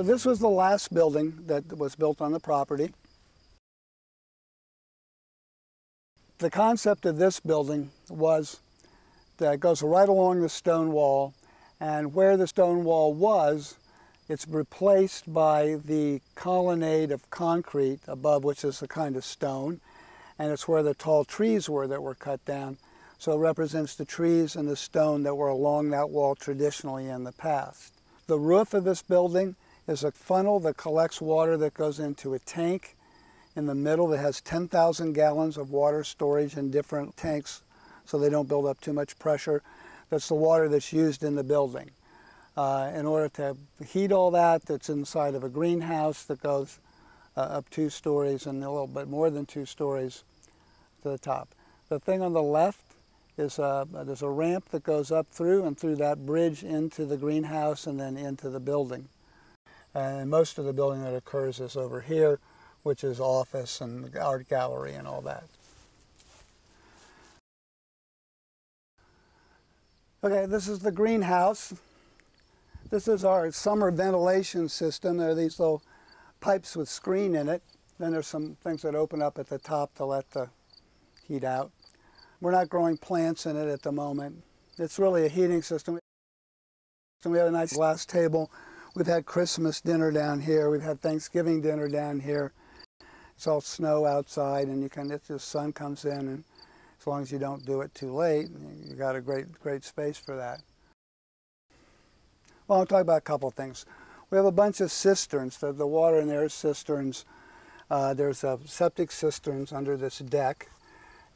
So this was the last building that was built on the property. The concept of this building was that it goes right along the stone wall and where the stone wall was, it's replaced by the colonnade of concrete above which is a kind of stone and it's where the tall trees were that were cut down. So it represents the trees and the stone that were along that wall traditionally in the past. The roof of this building is a funnel that collects water that goes into a tank in the middle that has 10,000 gallons of water storage in different tanks so they don't build up too much pressure. That's the water that's used in the building. Uh, in order to heat all that, that's inside of a greenhouse that goes uh, up two stories and a little bit more than two stories to the top. The thing on the left is a, there's a ramp that goes up through and through that bridge into the greenhouse and then into the building. And most of the building that occurs is over here, which is office and art gallery and all that. Okay, this is the greenhouse. This is our summer ventilation system. There are these little pipes with screen in it. Then there's some things that open up at the top to let the heat out. We're not growing plants in it at the moment. It's really a heating system. We have a nice glass table We've had Christmas dinner down here. We've had Thanksgiving dinner down here. It's all snow outside, and you can. It's the sun comes in, and as long as you don't do it too late, you got a great, great space for that. Well, I'll talk about a couple things. We have a bunch of cisterns. The, the water in there is cisterns. Uh, there's a septic cisterns under this deck,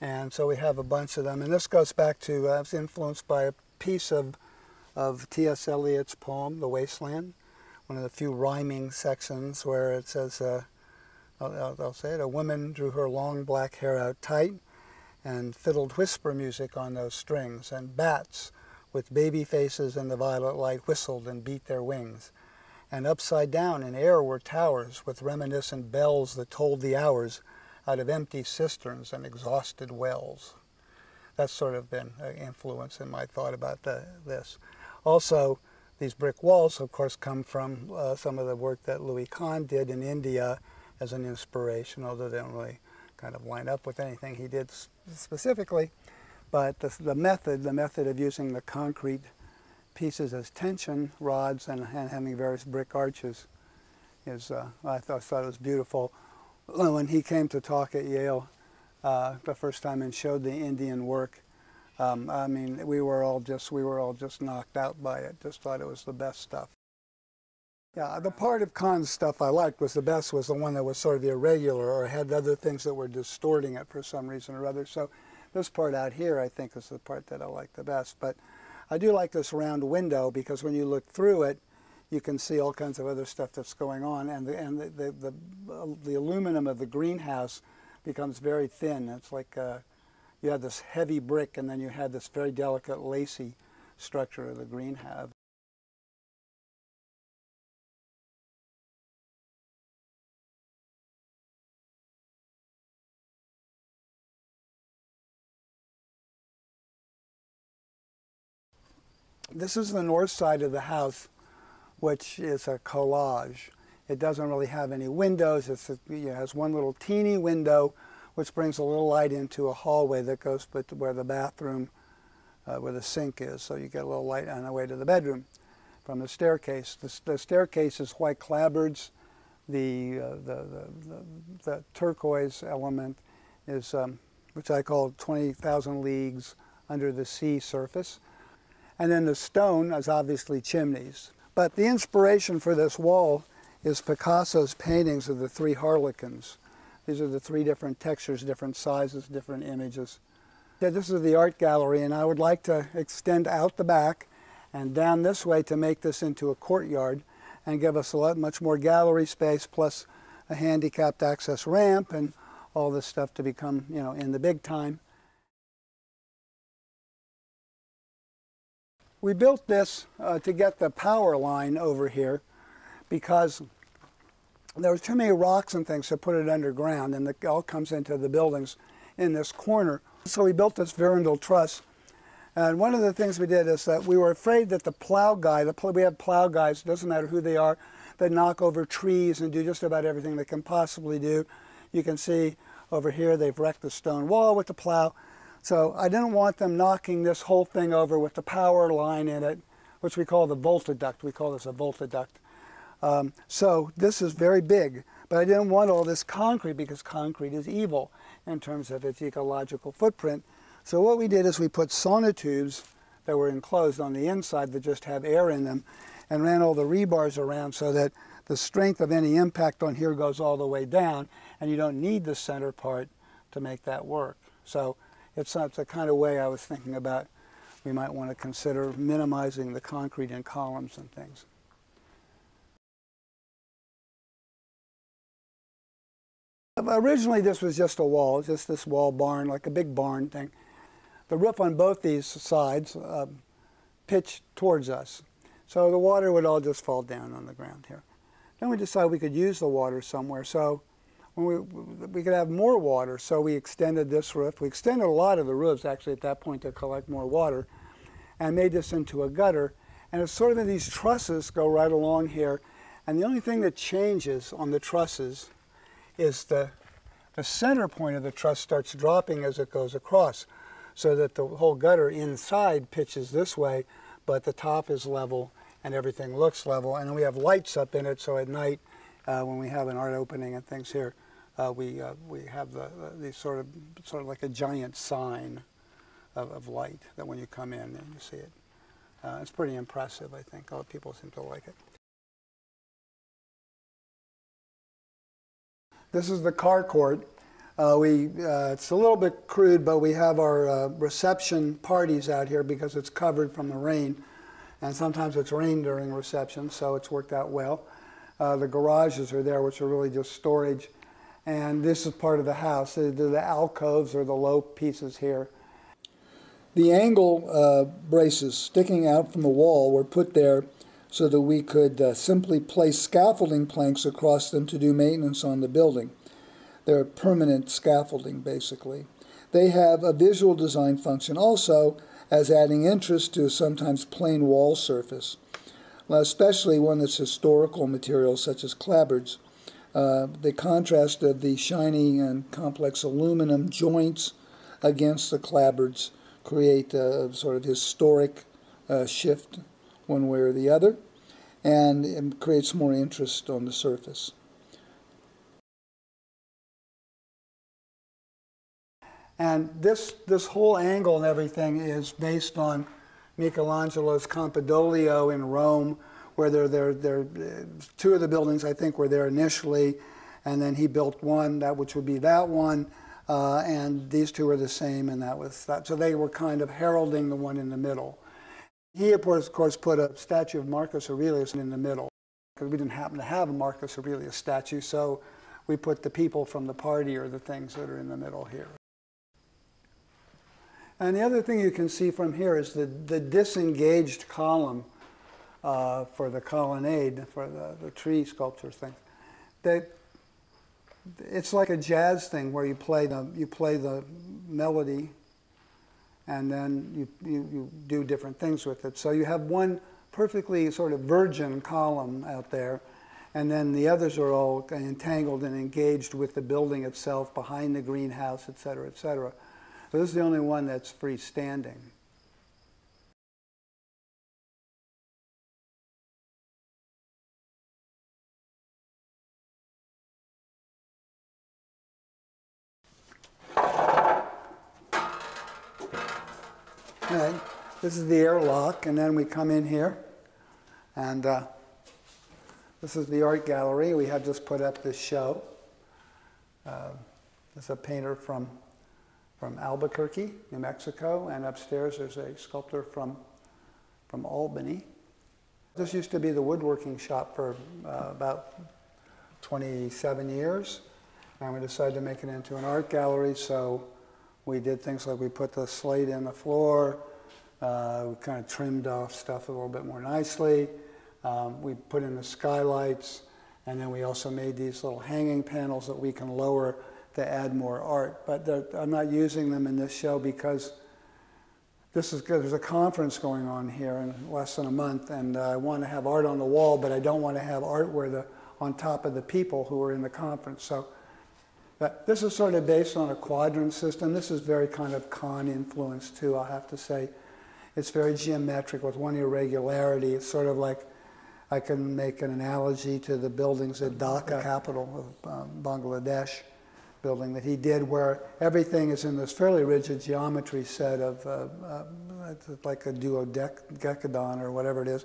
and so we have a bunch of them. And this goes back to, uh, it's influenced by a piece of, of T.S. Eliot's poem, The Wasteland one of the few rhyming sections where it says, uh, I'll, I'll, say it, a woman drew her long black hair out tight and fiddled whisper music on those strings, and bats with baby faces in the violet light whistled and beat their wings. And upside down in air were towers with reminiscent bells that told the hours out of empty cisterns and exhausted wells. That's sort of been an influence in my thought about the, this. Also, these brick walls, of course, come from uh, some of the work that Louis Kahn did in India as an inspiration, although they don't really kind of line up with anything he did specifically. But the, the method, the method of using the concrete pieces as tension rods and, and having various brick arches is, uh, I, thought, I thought it was beautiful. When he came to talk at Yale uh, the first time and showed the Indian work, um, I mean, we were all just we were all just knocked out by it. Just thought it was the best stuff. Yeah, the part of Kahn's stuff I liked was the best was the one that was sort of irregular or had other things that were distorting it for some reason or other. So this part out here I think is the part that I like the best. But I do like this round window because when you look through it, you can see all kinds of other stuff that's going on, and the and the the, the, the aluminum of the greenhouse becomes very thin. It's like uh, you had this heavy brick and then you had this very delicate lacy structure of the greenhouse. This is the north side of the house, which is a collage. It doesn't really have any windows. It's it has one little teeny window which brings a little light into a hallway that goes to where the bathroom, uh, where the sink is. So you get a little light on the way to the bedroom from the staircase. The, the staircase is white clapboards. The, uh, the, the, the, turquoise element is, um, which I call 20,000 leagues under the sea surface. And then the stone is obviously chimneys. But the inspiration for this wall is Picasso's paintings of the three harlequins. These are the three different textures, different sizes, different images. Yeah, This is the art gallery, and I would like to extend out the back and down this way to make this into a courtyard and give us a lot much more gallery space plus a handicapped access ramp and all this stuff to become, you know, in the big time. We built this uh, to get the power line over here because there was too many rocks and things to put it underground, and it all comes into the buildings in this corner. So we built this Vierendeel truss, And one of the things we did is that we were afraid that the plow guy, the pl we have plow guys, It doesn't matter who they are, that knock over trees and do just about everything they can possibly do. You can see over here they've wrecked the stone wall with the plow. So I didn't want them knocking this whole thing over with the power line in it, which we call the voltaduct. We call this a voltaduct. Um, so this is very big, but I didn't want all this concrete because concrete is evil in terms of its ecological footprint. So what we did is we put sonotubes that were enclosed on the inside that just have air in them and ran all the rebars around so that the strength of any impact on here goes all the way down and you don't need the center part to make that work. So it's not the kind of way I was thinking about we might want to consider minimizing the concrete in columns and things. Originally this was just a wall, just this wall barn, like a big barn thing. The roof on both these sides uh, pitched towards us. So the water would all just fall down on the ground here. Then we decided we could use the water somewhere. So we, we could have more water, so we extended this roof. We extended a lot of the roofs actually at that point to collect more water and made this into a gutter. And it's sort of these trusses go right along here. And the only thing that changes on the trusses is the, the center point of the truss starts dropping as it goes across so that the whole gutter inside pitches this way, but the top is level and everything looks level. And we have lights up in it, so at night uh, when we have an art opening and things here, uh, we, uh, we have the, the, sort of sort of like a giant sign of, of light that when you come in and you see it. Uh, it's pretty impressive, I think. A lot of people seem to like it. This is the carport. Uh, we, uh, it's a little bit crude, but we have our uh, reception parties out here because it's covered from the rain. And sometimes it's rain during reception, so it's worked out well. Uh, the garages are there, which are really just storage. And this is part of the house. The, the alcoves or the low pieces here. The angle uh, braces sticking out from the wall were put there so that we could uh, simply place scaffolding planks across them to do maintenance on the building. They're permanent scaffolding, basically. They have a visual design function also as adding interest to a sometimes plain wall surface, especially one that's historical material such as clapboards. Uh, the contrast of the shiny and complex aluminum joints against the clapboards create a sort of historic uh, shift one way or the other, and it creates more interest on the surface. And this, this whole angle and everything is based on Michelangelo's Campidoglio in Rome, where there, there, there, two of the buildings I think were there initially, and then he built one, that which would be that one, uh, and these two are the same, and that was that. So they were kind of heralding the one in the middle. He, of course, put a statue of Marcus Aurelius in the middle, because we didn't happen to have a Marcus Aurelius statue, so we put the people from the party or the things that are in the middle here. And the other thing you can see from here is the, the disengaged column uh, for the colonnade, for the, the tree sculpture thing. That it's like a jazz thing where you play the, you play the melody and then you, you, you do different things with it. So you have one perfectly sort of virgin column out there and then the others are all entangled and engaged with the building itself, behind the greenhouse, et cetera, et cetera. So this is the only one that's freestanding. Okay. This is the airlock, and then we come in here, and uh, this is the art gallery. We have just put up this show. Uh, a painter from from Albuquerque, New Mexico, and upstairs there's a sculptor from, from Albany. This used to be the woodworking shop for uh, about 27 years, and we decided to make it into an art gallery, so we did things like we put the slate in the floor, uh, we kind of trimmed off stuff a little bit more nicely, um, we put in the skylights, and then we also made these little hanging panels that we can lower to add more art. But I'm not using them in this show because this is good. There's a conference going on here in less than a month, and uh, I want to have art on the wall, but I don't want to have art where the on top of the people who are in the conference. So but this is sort of based on a quadrant system. This is very kind of Kahn influence too, I'll have to say. It's very geometric with one irregularity. It's sort of like I can make an analogy to the buildings at Dhaka, capital of um, Bangladesh building that he did, where everything is in this fairly rigid geometry set of uh, uh, like a duodecadon or whatever it is.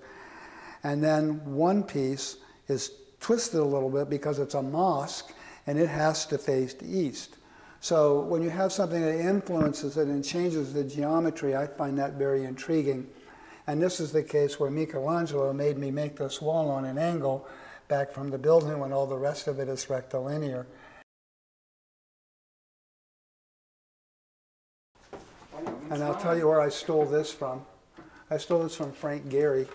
And then one piece is twisted a little bit because it's a mosque and it has to face the east. So when you have something that influences it and changes the geometry, I find that very intriguing. And this is the case where Michelangelo made me make this wall on an angle back from the building when all the rest of it is rectilinear. And I'll tell you where I stole this from. I stole this from Frank Gehry.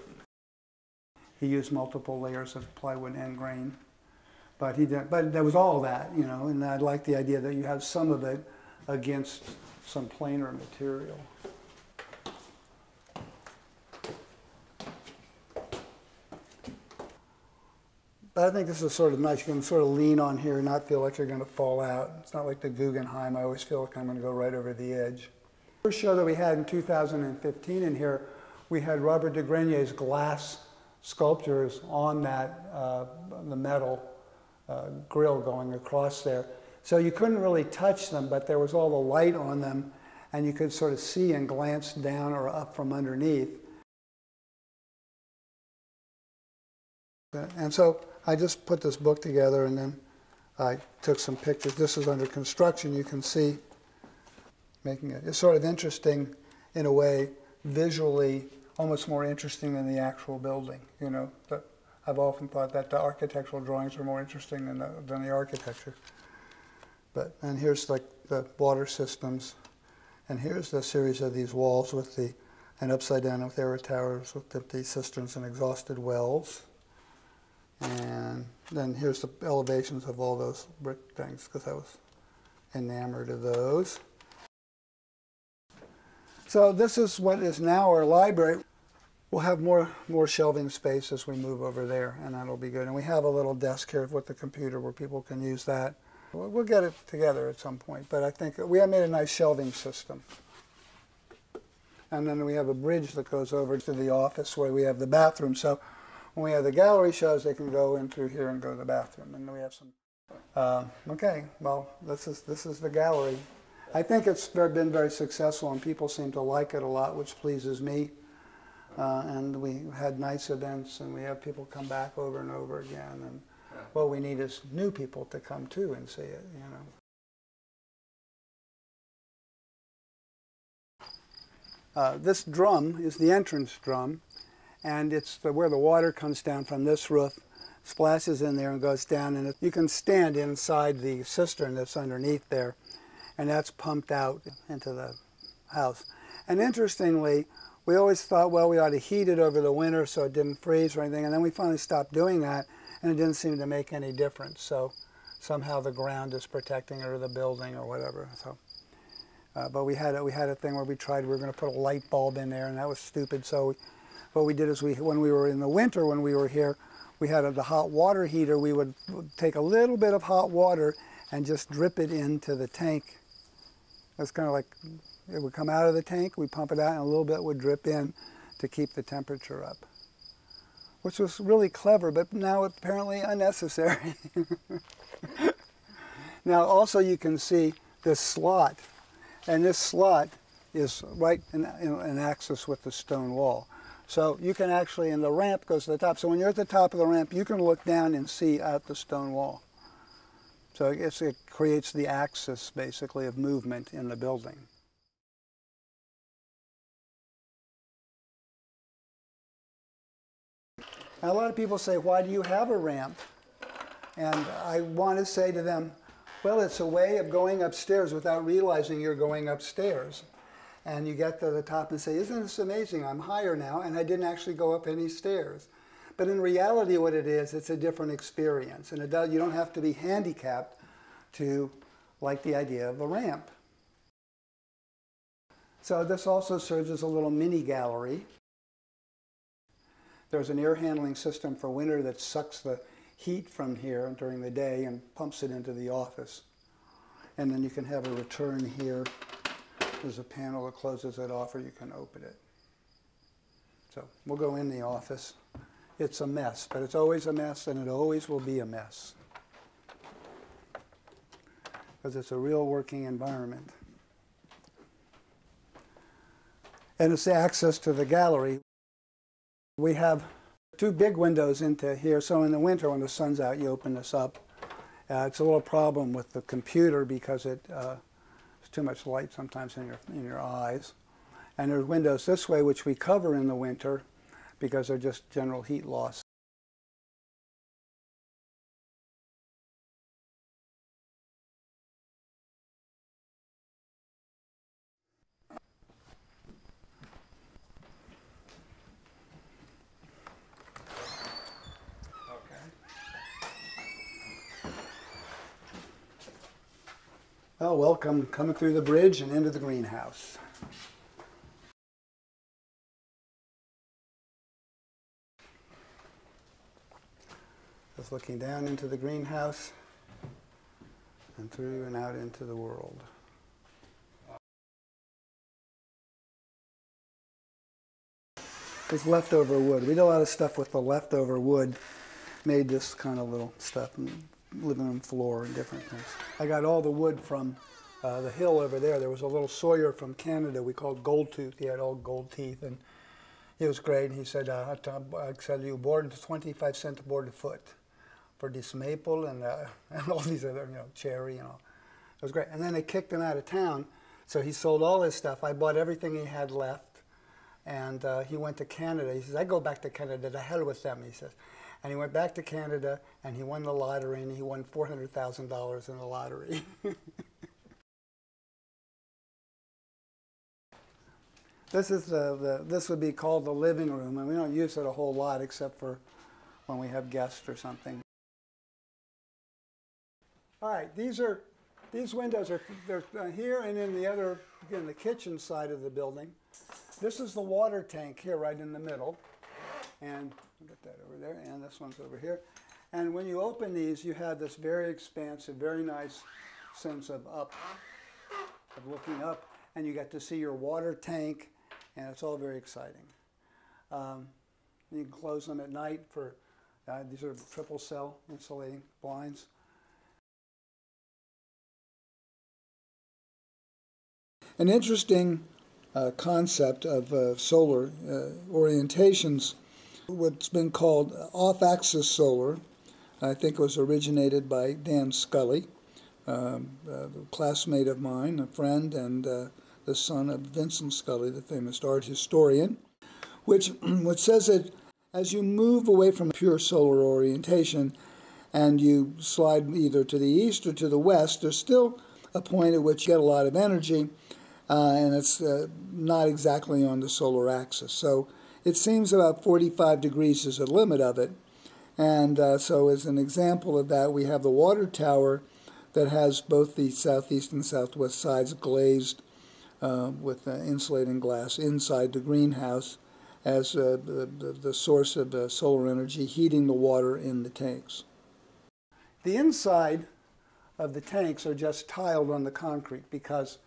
He used multiple layers of plywood end grain. But he did, but there was all that, you know, and I like the idea that you have some of it against some plainer material. But I think this is sort of nice. You can sort of lean on here and not feel like you're going to fall out. It's not like the Guggenheim. I always feel like I'm going to go right over the edge. First show that we had in 2015 in here, we had Robert de Grenier's glass sculptures on that, uh, the metal uh, grill going across there. So you couldn't really touch them, but there was all the light on them, and you could sort of see and glance down or up from underneath. And so I just put this book together and then I took some pictures. This is under construction. You can see making it. It's sort of interesting in a way, visually, almost more interesting than the actual building. You know, the, I've often thought that the architectural drawings are more interesting than the, than the architecture. But and here's like the water systems, and here's the series of these walls with the and upside down with error towers with empty cisterns and exhausted wells. And then here's the elevations of all those brick things because I was enamored of those. So this is what is now our library. We'll have more, more shelving space as we move over there, and that'll be good. And we have a little desk here with the computer where people can use that. We'll, get it together at some point, but I think we have made a nice shelving system. And then we have a bridge that goes over to the office where we have the bathroom. So when we have the gallery shows, they can go in through here and go to the bathroom. And we have some. Uh, okay, well, this is this is the gallery. I think it's been very successful and people seem to like it a lot, which pleases me. Uh, and we had nice events and we have people come back over and over again. And what we need is new people to come too and see it, you know. Uh, this drum is the entrance drum, and it's the, where the water comes down from this roof, splashes in there and goes down, and it, you can stand inside the cistern that's underneath there and that's pumped out into the house. And interestingly, we always thought, well, we ought to heat it over the winter so it didn't freeze or anything, and then we finally stopped doing that, and it didn't seem to make any difference. So somehow the ground is protecting it or the building or whatever. So, uh, but we had a, we had a thing where we tried we were going to put a light bulb in there, and that was stupid. So we, what we did is we when we were in the winter when we were here, we had a, the hot water heater. We would take a little bit of hot water and just drip it into the tank it's kind of like it would come out of the tank, we pump it out, and a little bit would drip in to keep the temperature up. Which was really clever, but now apparently unnecessary. now also you can see this slot, and this slot is right in, in an axis with the stone wall. So you can actually, and the ramp goes to the top. So when you're at the top of the ramp, you can look down and see out the stone wall. So it creates the axis, basically, of movement in the building. A lot of people say, why do you have a ramp? And I want to say to them, well, it's a way of going upstairs without realizing you're going upstairs. And you get to the top and say, isn't this amazing? I'm higher now, and I didn't actually go up any stairs. But in reality, what it is, it's a different experience. And it does, you don't have to be handicapped to like the idea of a ramp. So this also serves as a little mini gallery. There's an air handling system for winter that sucks the heat from here during the day and pumps it into the office. And then you can have a return here. There's a panel that closes it off or you can open it. So we'll go in the office. It's a mess, but it's always a mess and it always will be a mess. Because it's a real working environment. And it's access to the gallery. We have two big windows into here, so in the winter when the sun's out, you open this up. Uh, it's a little problem with the computer because it uh, it's too much light sometimes in your in your eyes. And there's windows this way which we cover in the winter because they're just general heat loss. Well, welcome coming through the bridge and into the greenhouse. Just looking down into the greenhouse and through and out into the world. This leftover wood. We did a lot of stuff with the leftover wood. Made this kind of little stuff, living room floor and different things. I got all the wood from uh, the hill over there. There was a little sawyer from Canada we called Gold Tooth. He had all gold teeth and he was great. And he said, uh, I sell you board, 25 cents board a foot for this maple and, uh, and all these other, you know, cherry and all. It was great. And then they kicked him out of town. So he sold all his stuff. I bought everything he had left. And uh, he went to Canada. He says, I go back to Canada, to hell with them, he says. And he went back to Canada and he won the lottery and he won $400,000 in the lottery. this is the, the, this would be called the living room and we don't use it a whole lot except for when we have guests or something. All right, these are these windows are they're uh, here and in the other in the kitchen side of the building. This is the water tank here, right in the middle, and get that over there, and this one's over here. And when you open these, you have this very expansive, very nice sense of up, of looking up, and you get to see your water tank, and it's all very exciting. Um, you can close them at night for uh, these are triple cell insulating blinds. An interesting uh, concept of uh, solar uh, orientations, what's been called off-axis solar, I think was originated by Dan Scully, um, a classmate of mine, a friend, and uh, the son of Vincent Scully, the famous art historian, which, which says that as you move away from pure solar orientation and you slide either to the east or to the west, there's still a point at which you get a lot of energy uh, and it's uh, not exactly on the solar axis. So it seems about 45 degrees is the limit of it. And uh, so as an example of that, we have the water tower that has both the southeast and southwest sides glazed uh, with insulating glass inside the greenhouse as uh, the, the, source of solar energy heating the water in the tanks. The inside of the tanks are just tiled on the concrete because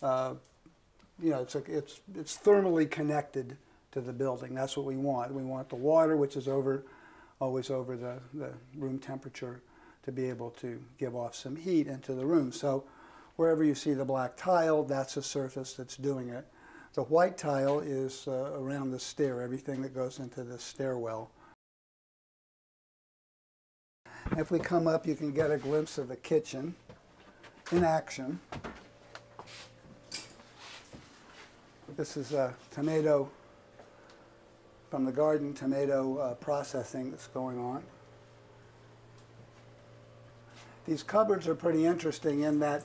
uh, you know, it's, a, it's, it's thermally connected to the building. That's what we want. We want the water, which is over, always over the, the room temperature, to be able to give off some heat into the room. So wherever you see the black tile, that's a surface that's doing it. The white tile is uh, around the stair, everything that goes into the stairwell. If we come up, you can get a glimpse of the kitchen in action. This is a tomato from the garden, tomato uh, processing that's going on. These cupboards are pretty interesting in that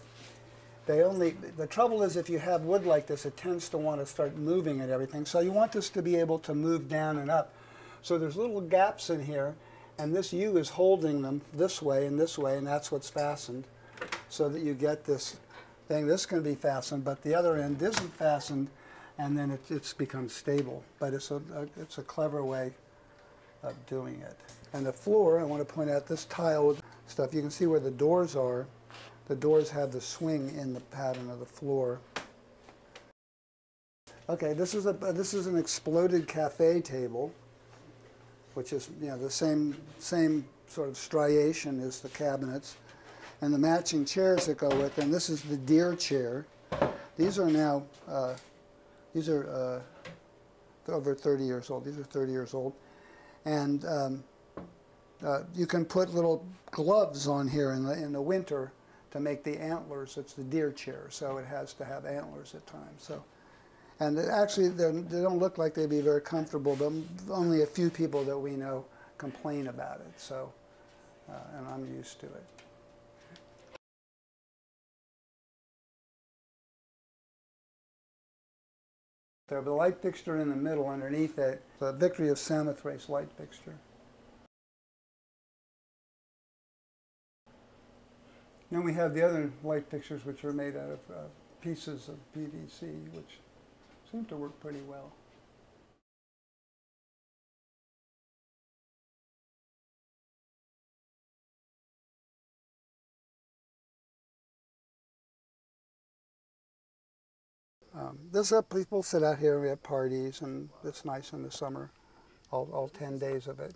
they only, the trouble is if you have wood like this, it tends to want to start moving and everything. So you want this to be able to move down and up. So there's little gaps in here, and this U is holding them this way and this way, and that's what's fastened, so that you get this thing. This can be fastened, but the other end isn't fastened, and then it, it's become stable. But it's a, a it's a clever way of doing it. And the floor, I want to point out this tile stuff. You can see where the doors are. The doors have the swing in the pattern of the floor. Okay, this is a this is an exploded cafe table, which is you know the same same sort of striation as the cabinets, and the matching chairs that go with them. This is the deer chair. These are now uh, these are uh, over 30 years old. These are 30 years old, and um, uh, you can put little gloves on here in the in the winter to make the antlers. It's the deer chair, so it has to have antlers at times. So. And actually, they're- don't look like they'd be very comfortable, but only a few people that we know complain about it. So, uh, and I'm used to it. There, the light fixture in the middle underneath it, the Victory of Samothrace light fixture. Then we have the other light pictures, which are made out of uh, pieces of PVC, which seem to work pretty well. Um, this up, people sit out here, we have parties, and it's nice in the summer, all, all 10 days of it.